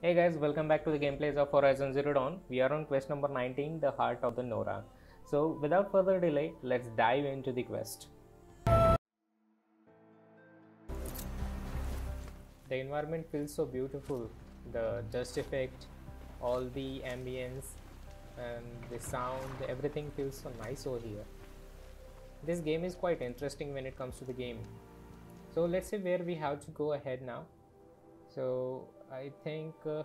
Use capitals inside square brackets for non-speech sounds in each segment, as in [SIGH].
Hey guys, welcome back to the gameplays of Horizon Zero Dawn. We are on quest number 19, the Heart of the Nora. So, without further delay, let's dive into the quest. The environment feels so beautiful. The dust effect, all the ambience, and the sound, everything feels so nice over here. This game is quite interesting when it comes to the game. So, let's see where we have to go ahead now. So, I think uh,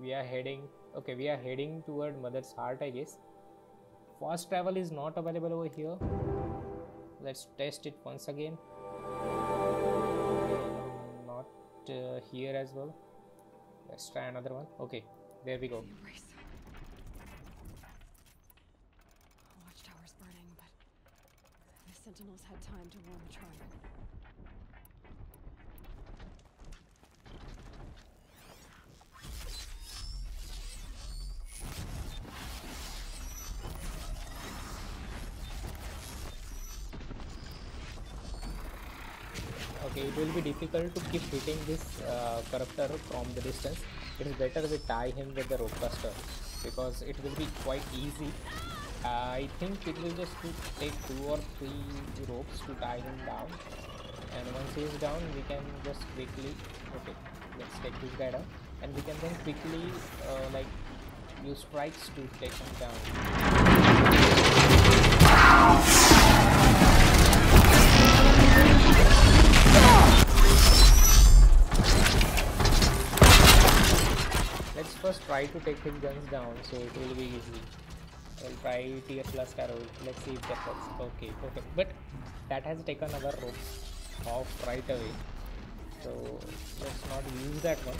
we are heading. Okay, we are heading toward Mother's Heart, I guess. Fast travel is not available over here. Let's test it once again. Not uh, here as well. Let's try another one. Okay, there we go. Watchtower's burning, but the Sentinels had time to. Okay, it will be difficult to keep hitting this uh, corruptor from the distance. It is better we tie him with the rope caster because it will be quite easy. I think it will just take two or three ropes to tie him down, and once he is down, we can just quickly. Okay, let's take this guy down, and we can then quickly uh, like use strikes to take him down. First try to take his guns down so it will be easy. I'll try Tearblast arrow. Let's see if that works. Okay, perfect. But that has taken our rope off right away. So let's not use that one.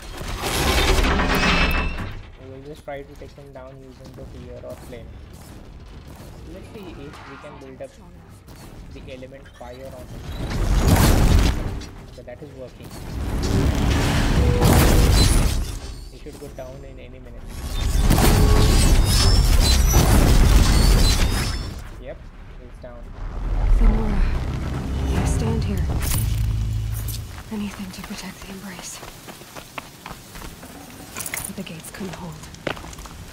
We will just try to take him down using the tier or flame. Let's see if we can build up the element fire on him. So that is working. Should go down in any minute. Yep, he's down. I stand here. Anything to protect the embrace. But the gates couldn't hold.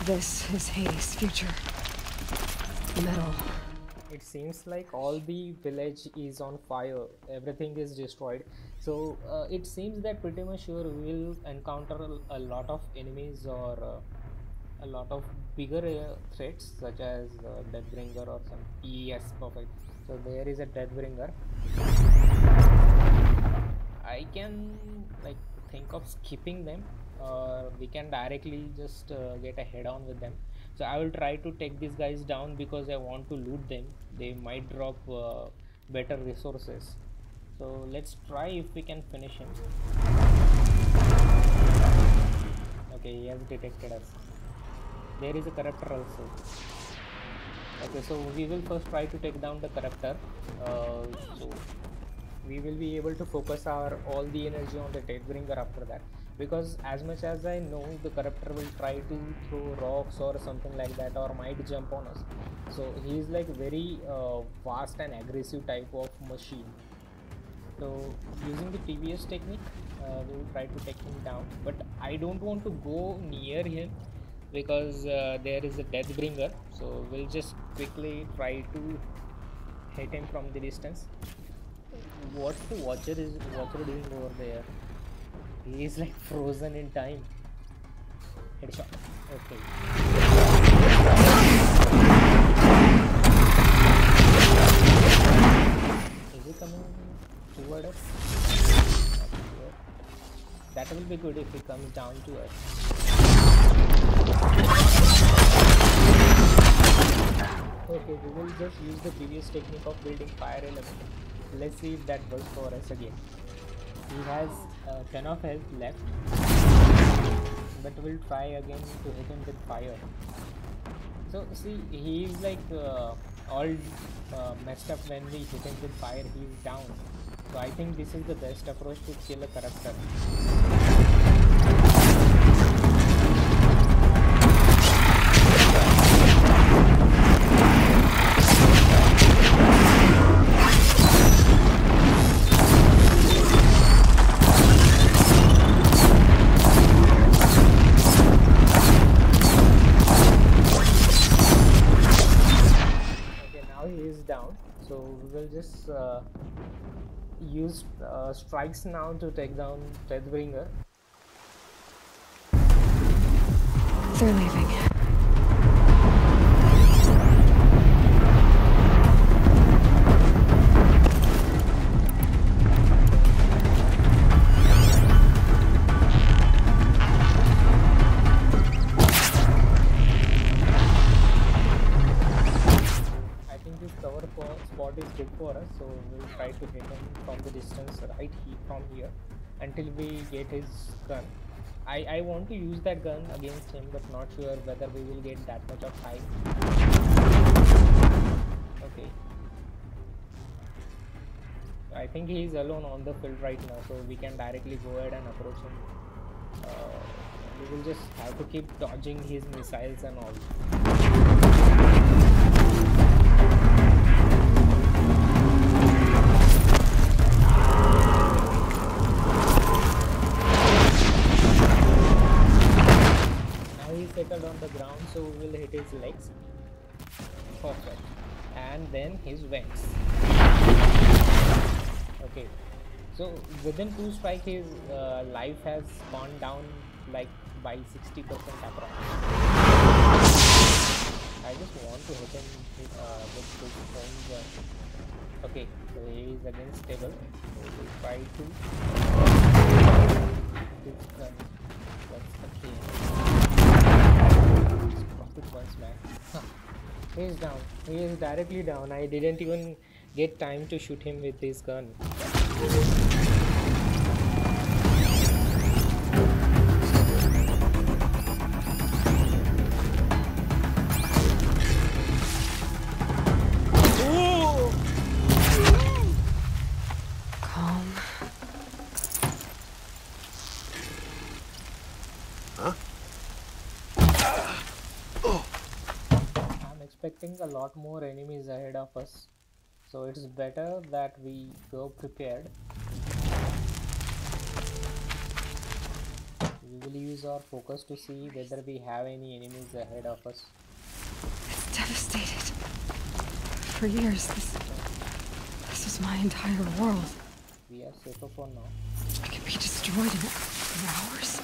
This is Hades' future. Metal. It seems like all the village is on fire. Everything is destroyed. So uh, it seems that pretty much sure we will encounter a, lot of enemies or uh, a lot of bigger uh, threats such as uh, Deathbringer or some. Yes, perfect. So there is a Deathbringer. I can like think of skipping them or we can directly just uh, get a head on with them so i will try to take these guys down because i want to loot them. They might drop uh, better resources. So let's try if we can finish him. Okay he has detected us. There is a corruptor also. Okay so we will first try to take down the corruptor uh, so we will be able to focus our all the energy on the Deathbringer after that because as much as I know the corruptor will try to throw rocks or something like that or might jump on us. So he is like very uh, fast and aggressive type of machine. So using the TVS technique uh, we will try to take him down. But I don't want to go near him because uh, there is a Deathbringer so we'll just quickly try to hit him from the distance. What the watcher is watcher doing over there he is like frozen in time. Headshot. Okay. Is he coming toward us? That will be good if he comes down to us. Okay we will just use the previous technique of building fire element. Let's see if that works for us again. He has uh, 10 of health left but we'll try again to hit him with fire. So see he is like uh, all uh, messed up when we hit him with fire he's down. So i think this is the best approach to kill a corruptor uh, use uh, strikes now to take down Deathbringer. They're leaving. Want to use that gun against him, but not sure whether we will get that much of time. Okay. I think he is alone on the field right now, so we can directly go ahead and approach him. Uh, we will just have to keep dodging his missiles and all. So we will hit his legs. Perfect. And then his wings. Okay. So within two strike, his uh, life has gone down like by 60% approx. Down. He is directly down. I didn't even get time to shoot him with this gun. A lot more enemies ahead of us. So it's better that we go prepared. We will use our focus to see whether we have any enemies ahead of us. It's devastated. For years, this. This was my entire world. We are safer for now. I could be destroyed in, in hours.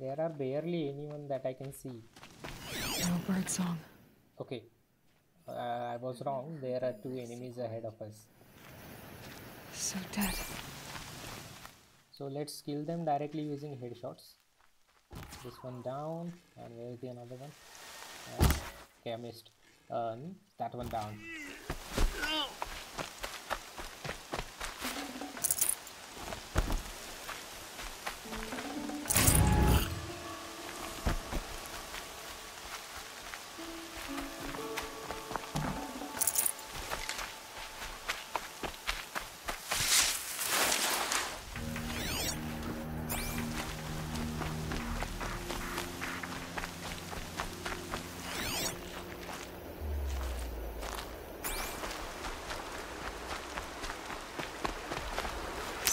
There are barely anyone that I can see. No bird song. Okay, uh, I was wrong. There are two enemies ahead of us. So dead. So let's kill them directly using headshots. This one down, and where is the another one? Uh, okay, I missed. Um, that one down.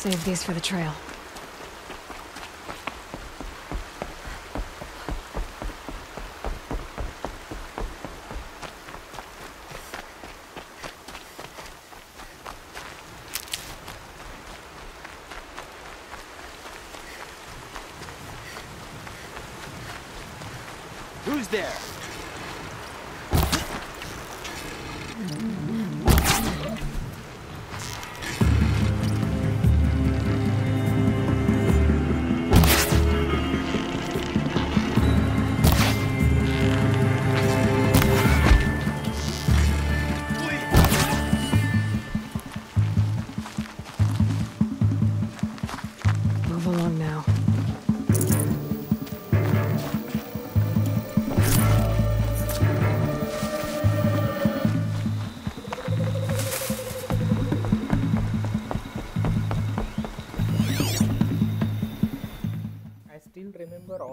Save these for the trail.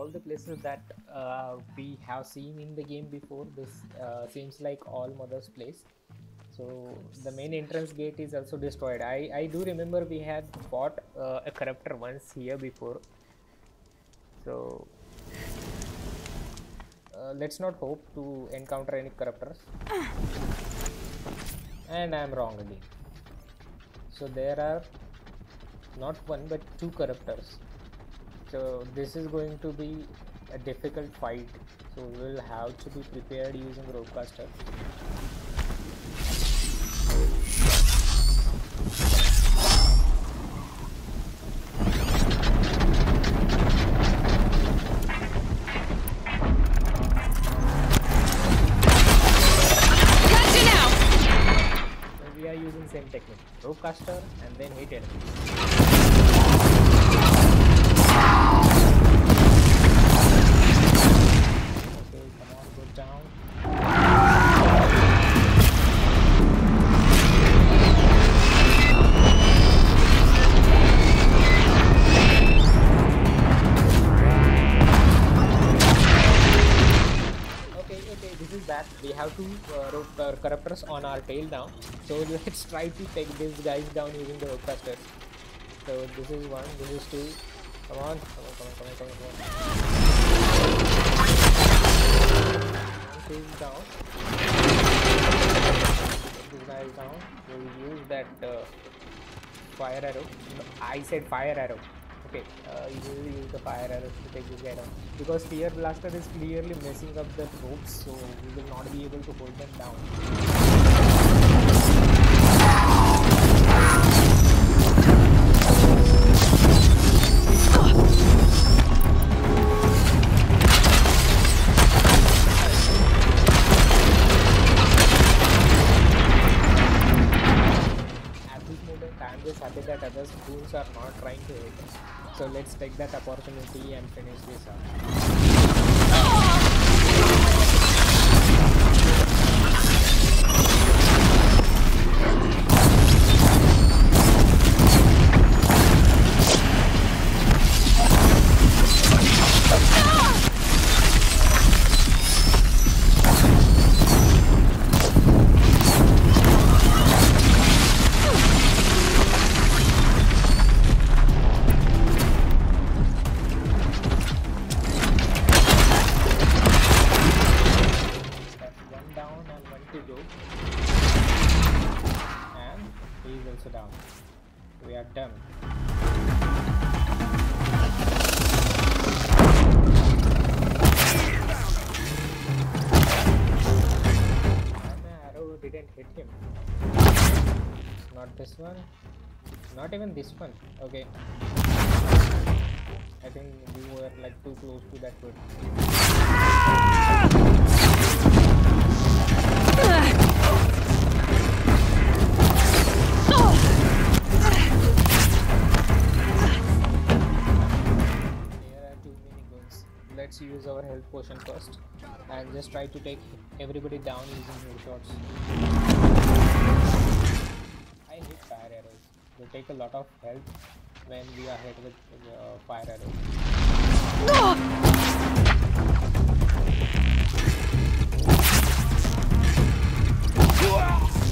All the places that uh, we have seen in the game before. This uh, seems like all mother's place. So the main entrance gate is also destroyed. I, I do remember we had fought uh, a corruptor once here before. So uh, let's not hope to encounter any corruptors. And I am wrong again. So there are not one but two corruptors. So uh, this is going to be a difficult fight. So we will have to be prepared using ropecaster. Got you now! So we are using same technique. Ropecaster and then hit enemy. Tail now. So [LAUGHS] let's try to take these guys down using the rope So this is one, this is two. Come on, come on, come on, come on, come on. Come on. Two is down. This guy down. We'll use that uh, fire arrow. No, I said fire arrow. Okay, uh, you will use the fire arrow to take this guy down. Because Spear Blaster is clearly messing up the ropes, so we will not be able to hold them down. Are not trying to hit us. So let's take that opportunity and finish this up. This one. Okay. I think we were like too close to that wood. There are too many. Let's use our health potion first and just try to take everybody down using headshots. I hate fire arrows. They take a lot of health when we are hit with uh, fire arrows. Okay, it's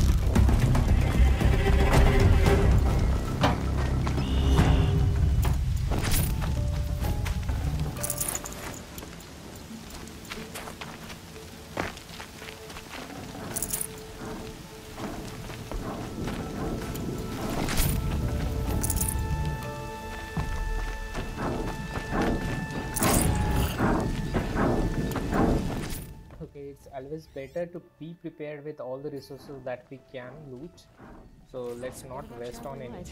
always better to be prepared with all the resources that we can loot. So let's not waste on any.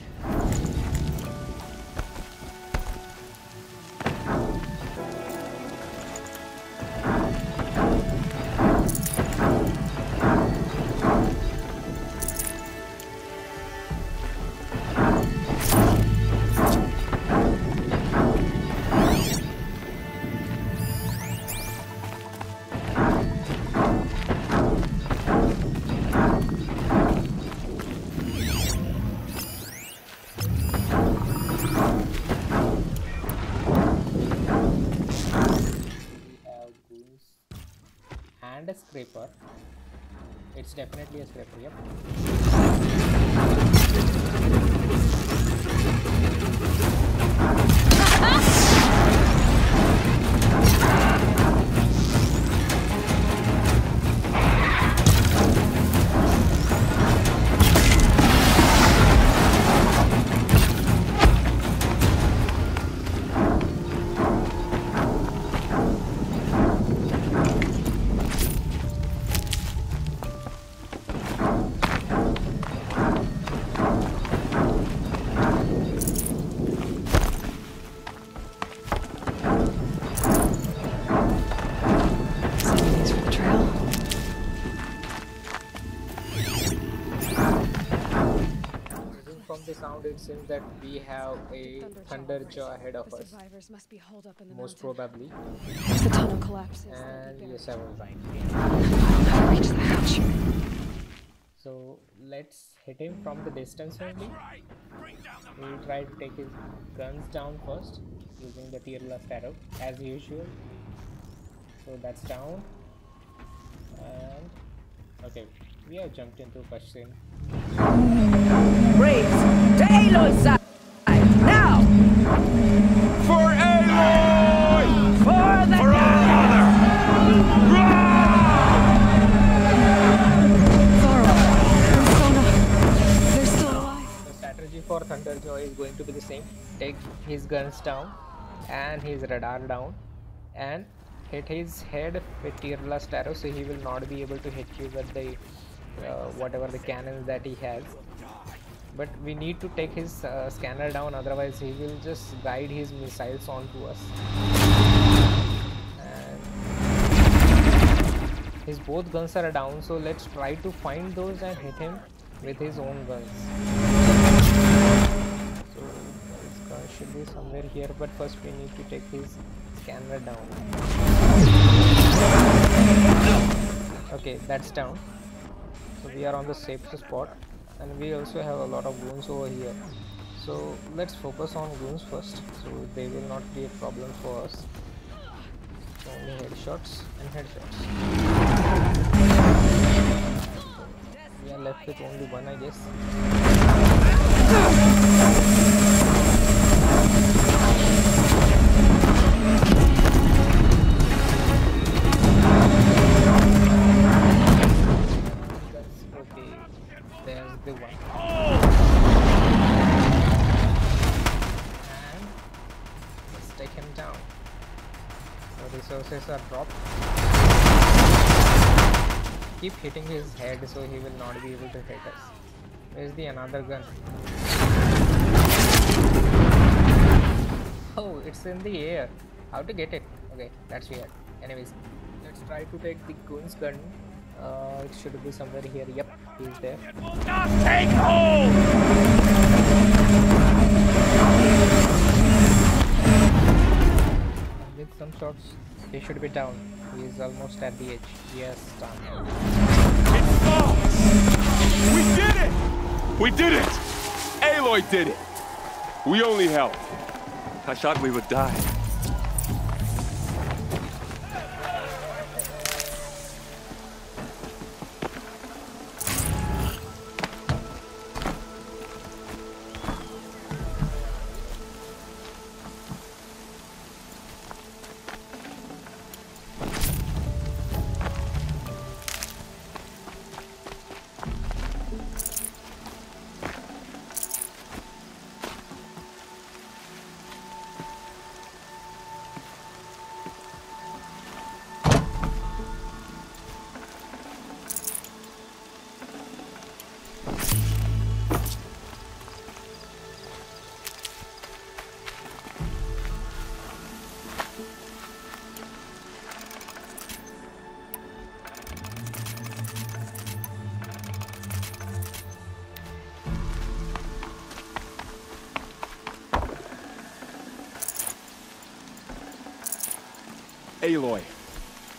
Scraper. It's definitely a scraper, yep. Seems that we have a Thunderjaw ahead of us, must be holed up in the most probably. If the tunnel collapses, And yes, I was right. I don't know how to reach the hatch. So let's hit him from the distance only. We'll try to take his guns down first using the Tearblast arrow as usual. So that's down. And okay, we have jumped into Kashin. Braves, to Side! Now! For Aloy! For the For our mother! They're still alive. The strategy for Thunderjaw is going to be the same. Take his guns down and his radar down and hit his head with tearblast arrow so he will not be able to hit you with the uh, whatever the cannons that he has. But we need to take his uh, scanner down otherwise he will just guide his missiles onto us. And his both guns are down so let's try to find those and hit him with his own guns. So his gun should be somewhere here, but first we need to take his scanner down. Okay, that's down. So we are on the safest spot, and we also have a lot of goons over here. So let's focus on goons first, so they will not create problems for us. So only headshots and headshots. We are left with only one, I guess. Hitting his head so he will not be able to hit us. Where's the another gun? Oh, it's in the air. How to get it? Okay, that's weird. Anyways, let's try to take the goon's gun. Uh, it should be somewhere here. Yep, he's there. It Will not take hold! With some shots, he should be down. He is almost at the edge. Yes, done. It's false! We did it! We did it! Aloy did it! We only helped. I thought we would die.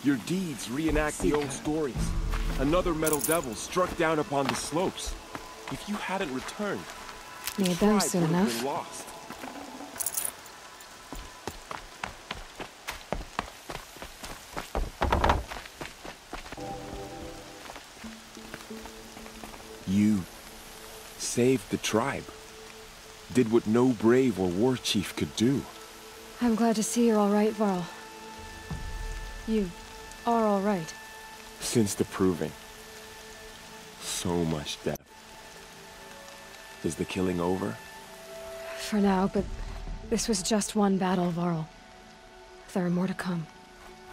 Your deeds reenact the old stories. Another metal devil struck down upon the slopes. If you hadn't returned, the Need them tribe soon would have enough. been lost. You saved the tribe. Did what no brave or war chief could do. I'm glad to see you're all right, Varl. You are all right. Since the proving. So much death. Is the killing over? For now, but this was just one battle, Varl. There are more to come.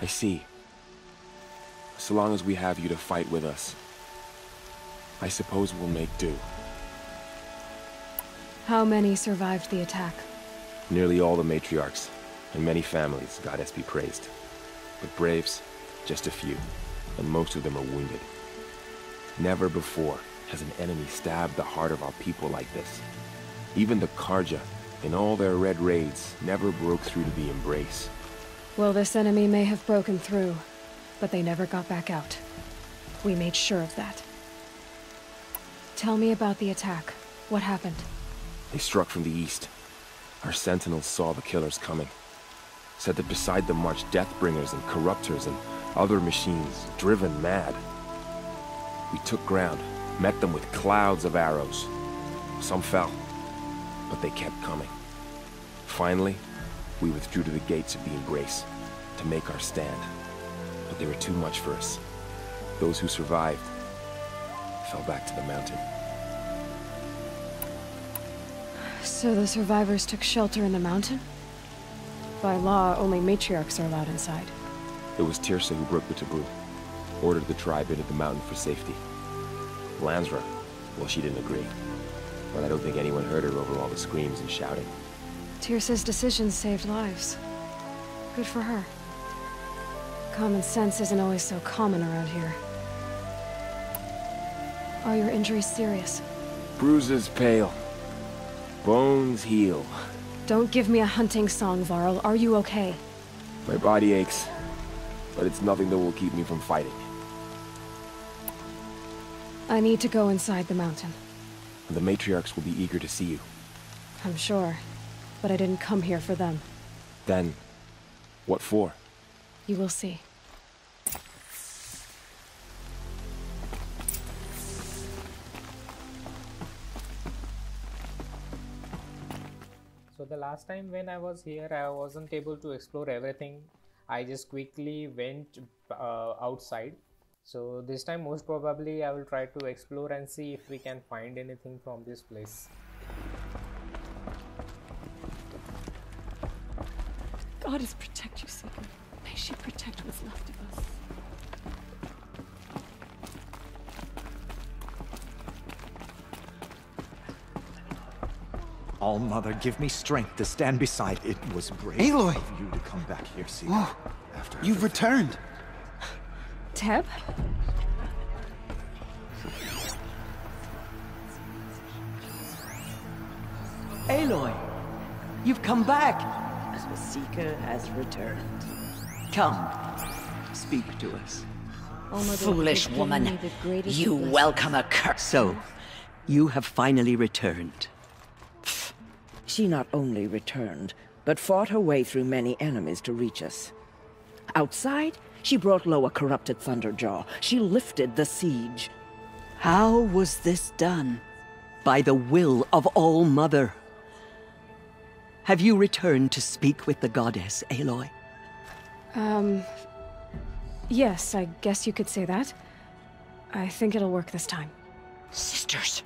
I see. So long as we have you to fight with us, I suppose we'll make do. How many survived the attack? Nearly all the matriarchs, and many families, goddess be praised. But braves, just a few, and most of them are wounded. Never before has an enemy stabbed the heart of our people like this. Even the Carja, in all their red raids, never broke through to the Embrace. Well, this enemy may have broken through, but they never got back out. We made sure of that. Tell me about the attack. What happened? They struck from the east. Our sentinels saw the killers coming. Said that beside them marched Deathbringers and Corruptors and other machines, driven mad. We took ground, met them with clouds of arrows. Some fell, but they kept coming. Finally, we withdrew to the gates of the Embrace to make our stand. But they were too much for us. Those who survived fell back to the mountain. So the survivors took shelter in the mountain? By law, only matriarchs are allowed inside. It was Teersa who broke the taboo, ordered the tribe into the mountain for safety. Lansra, well, she didn't agree. But I don't think anyone heard her over all the screams and shouting. Teersa's decisions saved lives. Good for her. Common sense isn't always so common around here. Are your injuries serious? Bruises pale. Bones heal. Don't give me a hunting song, Varl. Are you okay? My body aches, but it's nothing that will keep me from fighting. I need to go inside the mountain. The matriarchs will be eager to see you. I'm sure. But I didn't come here for them. Then, what for? You will see. So the last time when I was here, I wasn't able to explore everything. I just quickly went uh, outside. So this time most probably I will try to explore and see if we can find anything from this place. Goddess protect you, Sigurd. May she protect what's left of us. All Mother, give me strength to stand beside. It was brave Aloy! of you to come back here, Sigurd. Oh, after you've returned. Teb? Aloy, you've come back. As the Seeker has returned. Come, speak to us. Foolish woman. You welcome a curse. So, you have finally returned. She not only returned, but fought her way through many enemies to reach us. Outside, she brought low a corrupted Thunderjaw. She lifted the siege. How was this done? By the will of All Mother. Have you returned to speak with the goddess, Aloy? Um... Yes, I guess you could say that. I think it'll work this time. Sisters,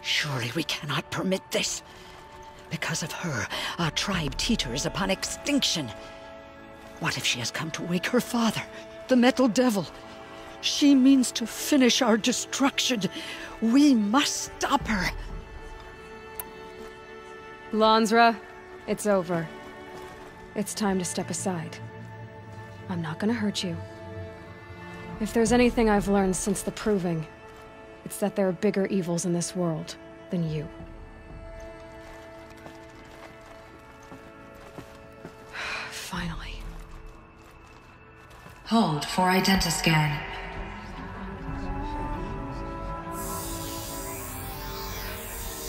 surely we cannot permit this. Because of her, our tribe teeters upon extinction. What if she has come to wake her father, the Metal Devil? She means to finish our destruction. We must stop her. Lansra, it's over. It's time to step aside. I'm not gonna hurt you. If there's anything I've learned since the Proving, it's that there are bigger evils in this world than you. Hold for identiscan.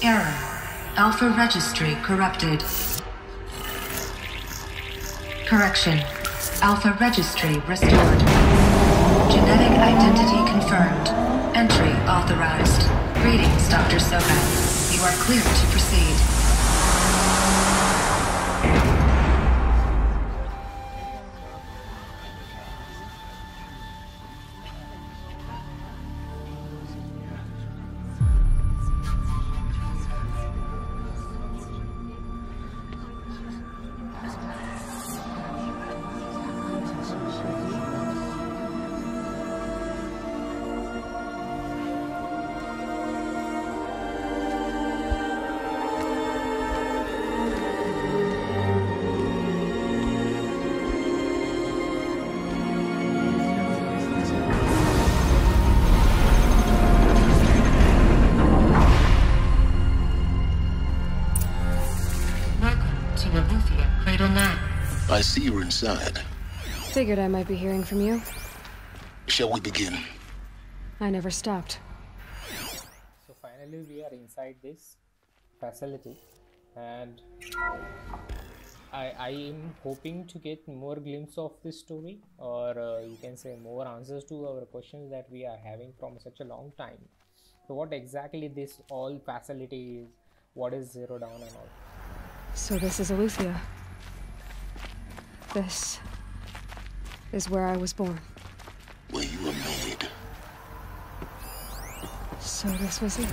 Error. Alpha registry corrupted. Correction. Alpha registry restored. Genetic identity confirmed. Entry authorized. Greetings, Dr. Sobeck. You are clear to proceed. Inside. Figured I might be hearing from you. Shall we begin? I never stopped. So finally we are inside this facility and I, I am hoping to get more glimpse of this story or uh, you can say more answers to our questions that we are having from such a long time. So what exactly this all facility is, what is Zero Dawn and all. So this is Eleuthia. This is where I was born. Where you were made. So this was it.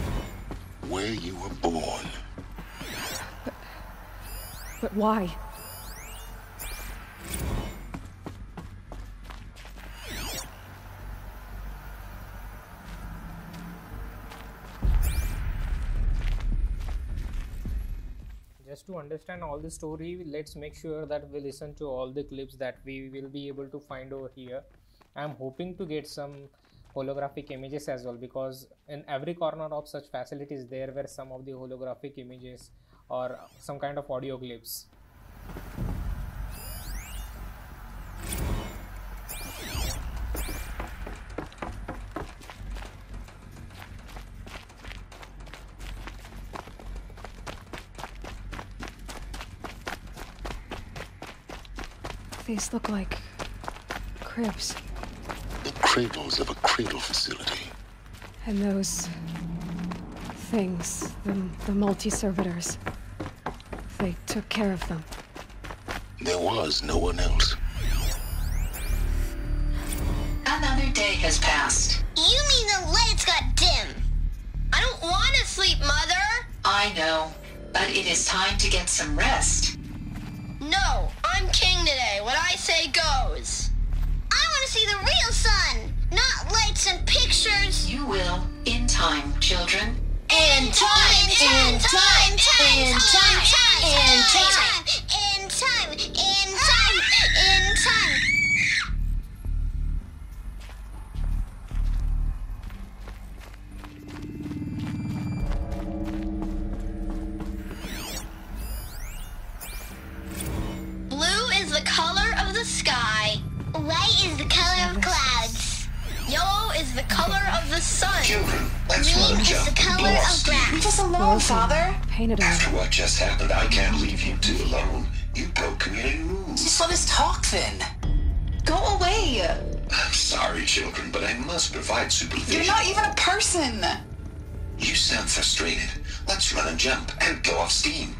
Where you were born. But but why? Just to understand all the story let's make sure that we listen to all the clips that we will be able to find over here. I'm hoping to get some holographic images as well because in every corner of such facilities there were some of the holographic images or some kind of audio clips These look like cribs. The cradles of a cradle facility. And those things, the, the multi-servitors, they took care of them. There was no one else. Another day has passed. You mean the lights got dim? I don't want to sleep, Mother! I know, but it is time to get some rest. King today. What I say goes. I want to see the real sun, not lights and pictures. You will, in time, children. In time, in time, in time, in time, in Father. Painted on. After what just happened, I can't leave you two alone. You broke community rules. Just let us talk then. Go away. I'm sorry, children, but I must provide supervision. You're not even a person. You sound frustrated. Let's run and jump and blow off steam.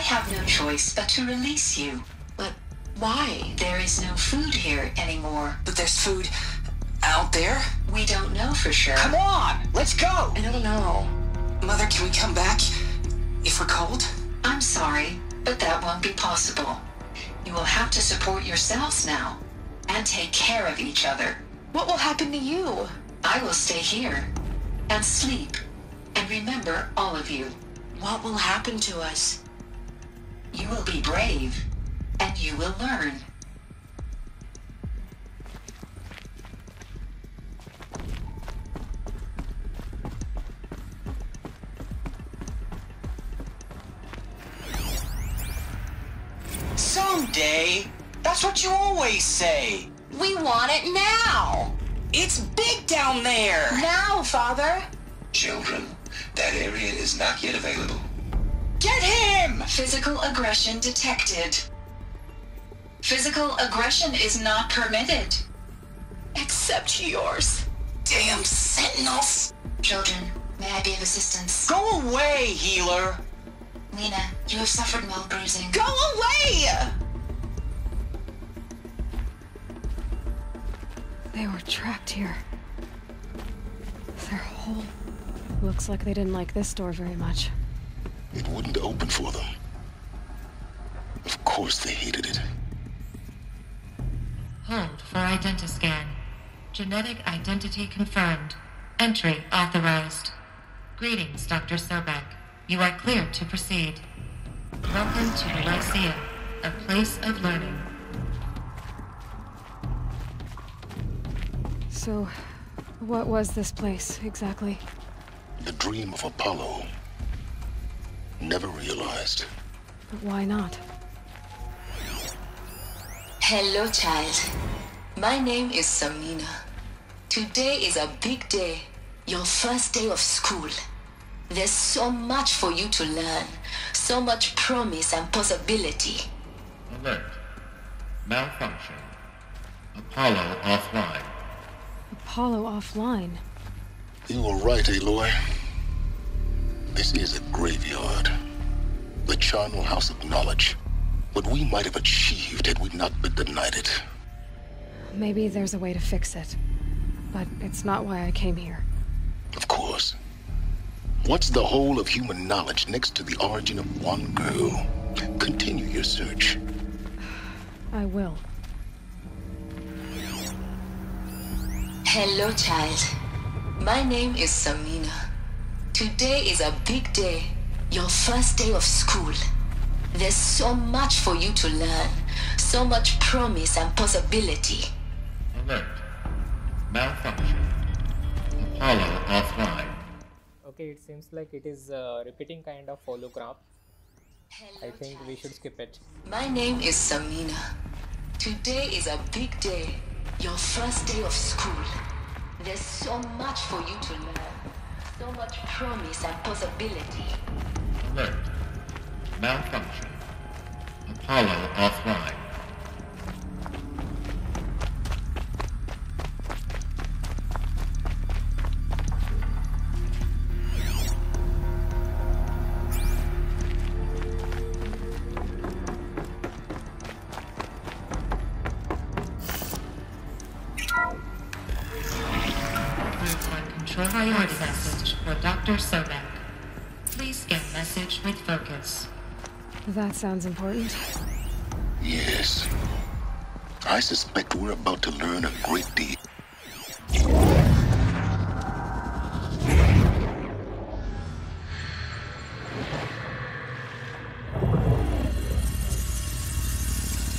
I have no choice but to release you. But why? There is no food here anymore. But there's food out there. We don't know for sure. Come on, let's go. I don't know. Mother, can we come back if we're cold? I'm sorry, but that won't be possible. You will have to support yourselves now and take care of each other. What will happen to you? I will stay here and sleep and remember all of you. What will happen to us? You will be brave and you will learn. Someday. That's what you always say. We want it now. It's big down there. Now, Father. Children, that area is not yet available. Get him! Physical aggression detected. Physical aggression is not permitted. Except yours. Damn sentinels. Children, may I be of assistance? Go away, healer. Lena, you have suffered mild bruising. Go away! They were trapped here. Their whole... Looks like they didn't like this door very much. It wouldn't open for them. Of course they hated it. Hold for identiscan. Genetic identity confirmed. Entry authorized. Greetings, Dr. Sobeck. You are cleared to proceed. Welcome to the Lyceum, a place of learning. So, what was this place exactly? The dream of Apollo. Never realized. But why not? Hello, child. My name is Samina. Today is a big day. Your first day of school. There's so much for you to learn. So much promise and possibility. Alert. Malfunction. Apollo offline. Apollo offline. You were right, Aloy. This is a graveyard. The charnel house of knowledge. What we might have achieved had we not been denied it. Maybe there's a way to fix it. But it's not why I came here. Of course. What's the whole of human knowledge next to the origin of one girl? Continue your search. I will. Hello, child. My name is Samina. Today is a big day. Your first day of school. There's so much for you to learn. So much promise and possibility. Alert. Malfunction. Apollo offline. Okay, it seems like it is a repeating kind of hologram. I think we should skip it. My name is Samina. Today is a big day. Your first day of school. There's so much for you to learn. So much promise and possibility. Alert. Malfunction. Apollo offline. Priority message for Dr. Sobeck. Please scan message with focus. That sounds important. Yes. I suspect we're about to learn a great deal.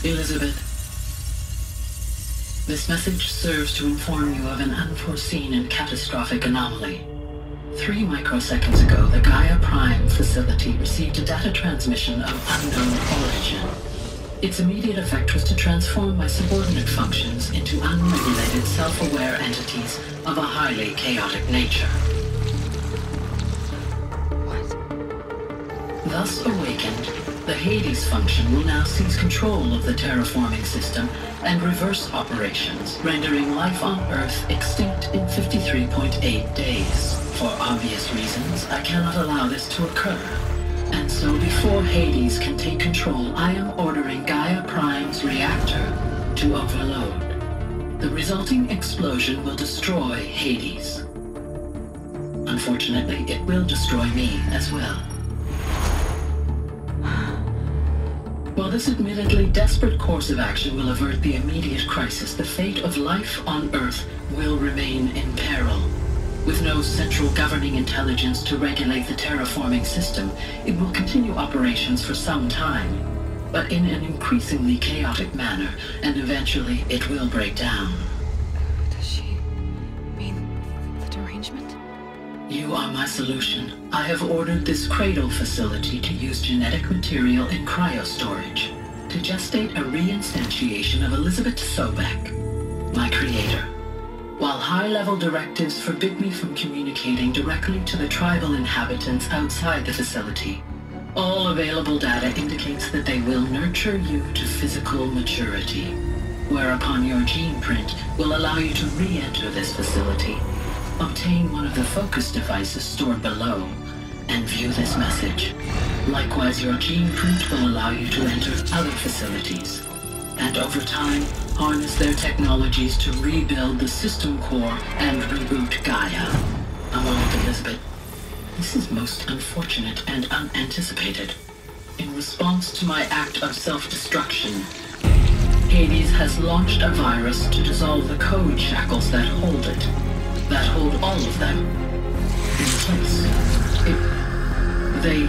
Elizabeth. This message serves to inform you of an unforeseen and catastrophic anomaly. Three microseconds ago, the Gaia Prime facility received a data transmission of unknown origin. Its immediate effect was to transform my subordinate functions into unregulated, self-aware entities of a highly chaotic nature. What? Thus awakened, the Hades function will now seize control of the terraforming system and reverse operations, rendering life on Earth extinct in 53.8 days. For obvious reasons, I cannot allow this to occur. And so before Hades can take control, I am ordering Gaia Prime's reactor to overload. The resulting explosion will destroy Hades. Unfortunately, it will destroy me as well. This admittedly desperate course of action will avert the immediate crisis, the fate of life on Earth will remain in peril. With no central governing intelligence to regulate the terraforming system, it will continue operations for some time, but in an increasingly chaotic manner, and eventually it will break down. Does she mean the derangement? You are my solution. I have ordered this cradle facility to use genetic material in cryostorage to gestate a reinstantiation of Elizabeth Sobeck, my creator. While high-level directives forbid me from communicating directly to the tribal inhabitants outside the facility, all available data indicates that they will nurture you to physical maturity, whereupon your gene print will allow you to re-enter this facility Obtain one of the focus devices stored below and view this message. Likewise, your gene print will allow you to enter other facilities. And over time, harness their technologies to rebuild the system core and reboot Gaia. Among Elizabeth, this is most unfortunate and unanticipated. In response to my act of self-destruction, Hades has launched a virus to dissolve the code shackles that hold it that hold all of them in place. It, they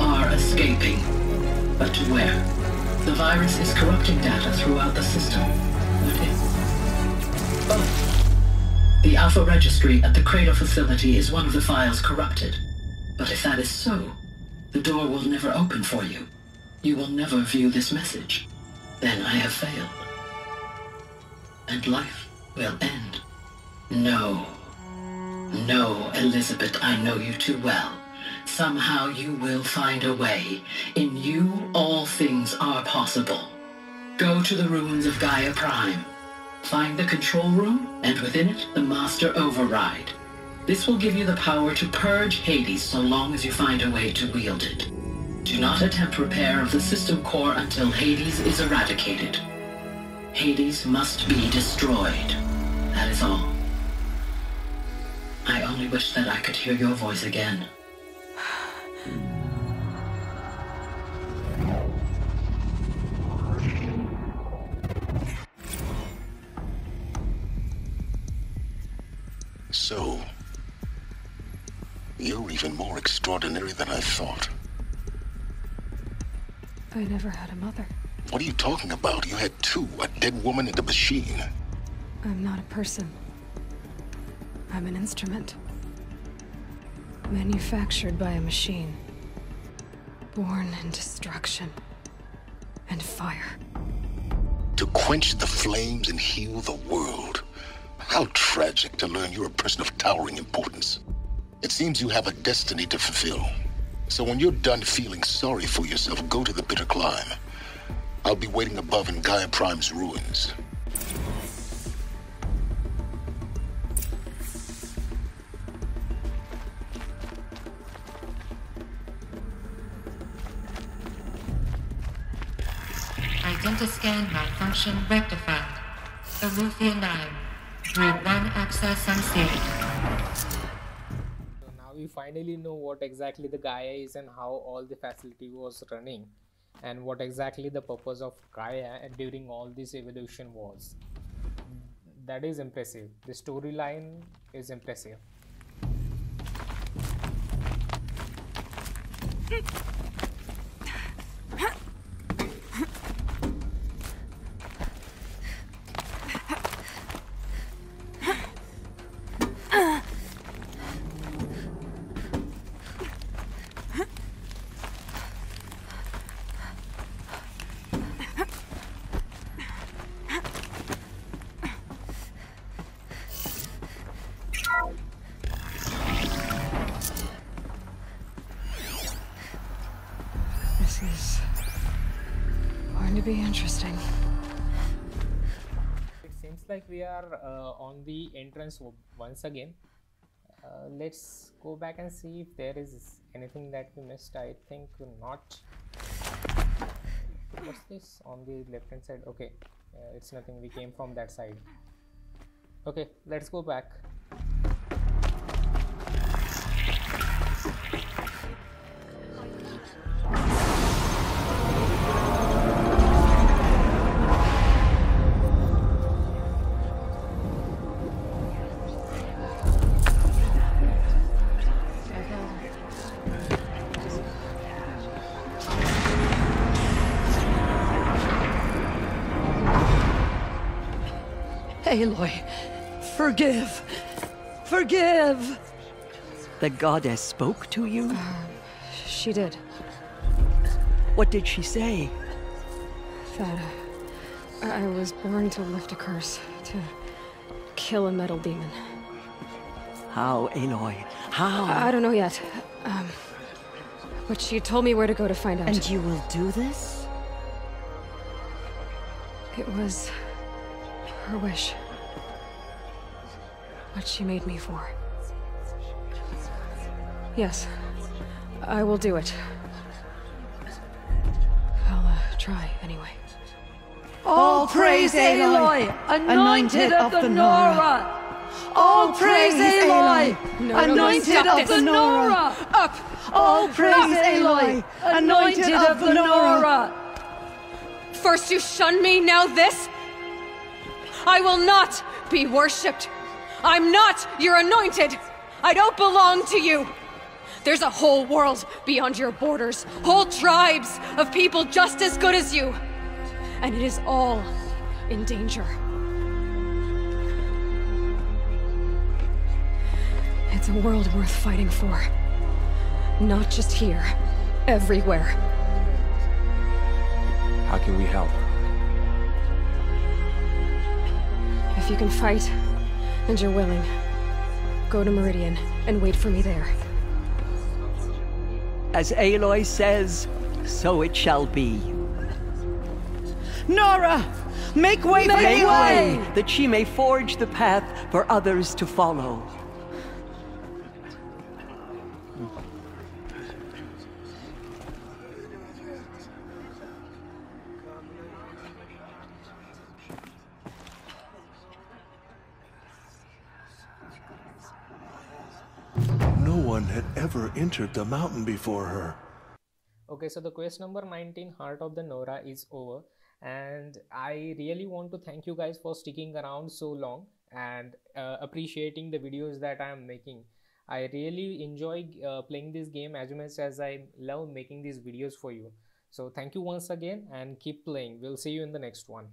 are escaping. But to where? The virus is corrupting data throughout the system. What if? Oh, The Alpha Registry at the Cradle facility is one of the files corrupted. But if that is so, the door will never open for you. You will never view this message. Then I have failed. And life will end. No. No, Elizabeth, I know you too well. Somehow you will find a way. In you, all things are possible. Go to the ruins of Gaia Prime. Find the control room, and within it, the Master Override. This will give you the power to purge Hades so long as you find a way to wield it. Do not attempt repair of the system core until Hades is eradicated. Hades must be destroyed. That is all. I only wish that I could hear your voice again. So, you're even more extraordinary than I thought. I never had a mother. What are you talking about? You had two, a dead woman and a machine. I'm not a person. I'm an instrument. Manufactured by a machine. Born in destruction. And fire. To quench the flames and heal the world. How tragic to learn you're a person of towering importance. It seems you have a destiny to fulfill. So when you're done feeling sorry for yourself, go to the bitter climb. I'll be waiting above in Gaia Prime's ruins. Identiscan malfunction rectified. Eleuthia 9. Route 1 access unsafe. So now we finally know what exactly the Gaia is and how all the facility was running and what exactly the purpose of Gaia during all this evolution was. That is impressive. The storyline is impressive. [LAUGHS] interesting. It seems like we are uh, on the entrance once again. Uh, let's go back and see if there is anything that we missed. I think not. What's this on the left hand side? Okay, uh, it's nothing. We came from that side. Okay, let's go back. Aloy, forgive. Forgive. The goddess spoke to you? She did. What did she say? That uh, I I was born to lift a curse, to kill a metal demon. How, Aloy? How? I, I don't know yet. Um, but she told me where to go to find out. And you will do this? It was her wish. What she made me for. Yes, I will do it. I'll uh, try anyway. All praise Aloy, anointed of the Nora. All praise Aloy, No, no, no, anointed of the Nora. Up! All praise! Aloy, anointed of the Nora. First you shun me, now this? I will not be worshipped. I'm not your anointed. I don't belong to you. There's a whole world beyond your borders, whole tribes of people just as good as you. And it is all in danger. It's a world worth fighting for. Not just here, everywhere. How can we help? If you can fight, and you're willing, go to Meridian and wait for me there. As Aloy says, so it shall be. Nora! Make way for Make Aloy! way, that she may forge the path for others to follow. Entered the mountain before her. Okay, so the quest number 19, Heart of the Nora, is over. And I really want to thank you guys for sticking around so long and uh, appreciating the videos that I am making. I really enjoy uh, playing this game as much as I love making these videos for you. So, thank you once again and keep playing. We'll see you in the next one.